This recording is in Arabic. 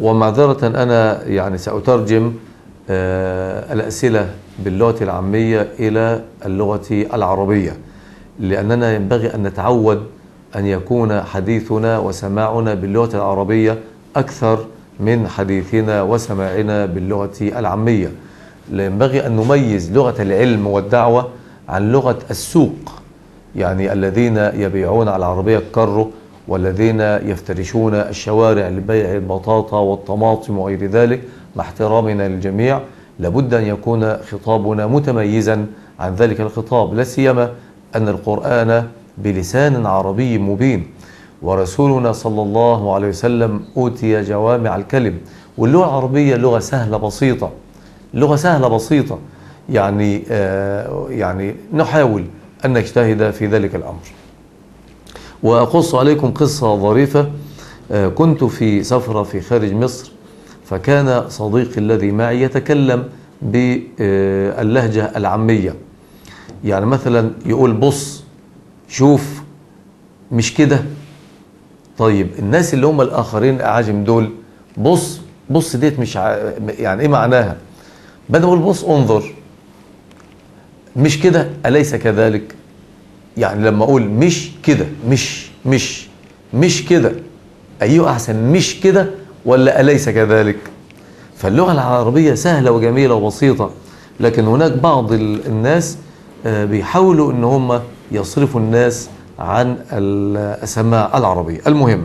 ومعذرة أنا يعني سأترجم آه، الأسئلة باللغة العامية إلى اللغة العربية لأننا ينبغي أن نتعود أن يكون حديثنا وسماعنا باللغة العربية أكثر من حديثنا وسماعنا باللغة العامية. ينبغي أن نميز لغة العلم والدعوة عن لغة السوق يعني الذين يبيعون على العربية الكرو والذين يفترشون الشوارع لبيع البطاطا والطماطم وغير ذلك مع احترامنا للجميع لابد أن يكون خطابنا متميزا عن ذلك الخطاب لا سيما أن القرآن بلسان عربي مبين. ورسولنا صلى الله عليه وسلم أوتي جوامع الكلم واللغة العربية لغة سهلة بسيطة لغة سهلة بسيطة. يعني آه يعني نحاول أن نجتهد في ذلك الأمر. وأقص عليكم قصة ظريفة. آه كنت في سفرة في خارج مصر فكان صديقي الذي معي يتكلم باللهجة العامية. يعني مثلا يقول بص شوف مش كده. طيب الناس اللي هم الآخرين الأعاجم دول بص بص ديت مش ع... يعني إيه معناها؟ بدل أقول بص انظر. مش كده؟ أليس كذلك؟ يعني لما أقول مش كده مش مش مش كده أيوه أحسن مش كده ولا أليس كذلك؟ فاللغة العربية سهلة وجميلة وبسيطة لكن هناك بعض الناس بيحاولوا إن هم يصرفوا الناس عن السماع العربية. المهم